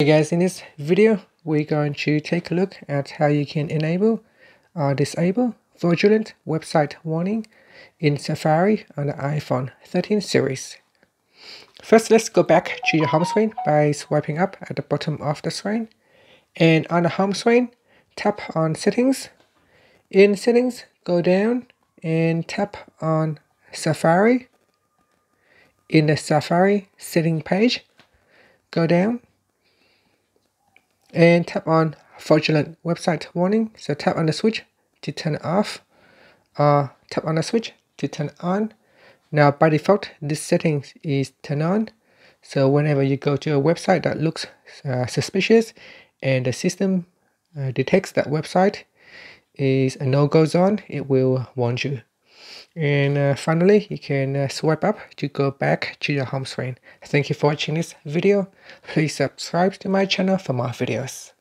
Hey guys, in this video, we're going to take a look at how you can enable or disable fraudulent website warning in Safari on the iPhone 13 series. First, let's go back to your home screen by swiping up at the bottom of the screen. And on the home screen, tap on Settings. In Settings, go down and tap on Safari. In the Safari setting page, go down and tap on fraudulent website warning. So tap on the switch to turn off or tap on the switch to turn on. Now by default, this setting is turned on. So whenever you go to a website that looks uh, suspicious and the system uh, detects that website is a no-go zone, it will warn you. And uh, finally, you can uh, swipe up to go back to your home screen. Thank you for watching this video. Please subscribe to my channel for more videos.